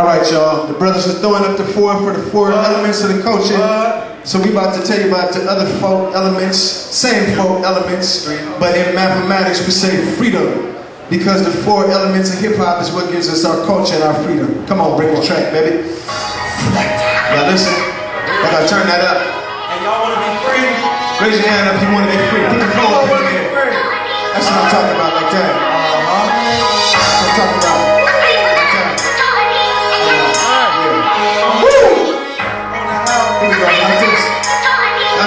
All right, y'all. The brothers are throwing up the four for the four elements of the culture. So we about to tell you about the other four elements, same four elements, but in mathematics we say freedom. Because the four elements of hip hop is what gives us our culture and our freedom. Come on, bring the track, baby. Now listen, I gotta turn that up. And y'all wanna be free? Raise your hand up if you want to be free. Put the floor up in air. That's what I'm talking about, like that. Uh-huh. That's what I'm talking about.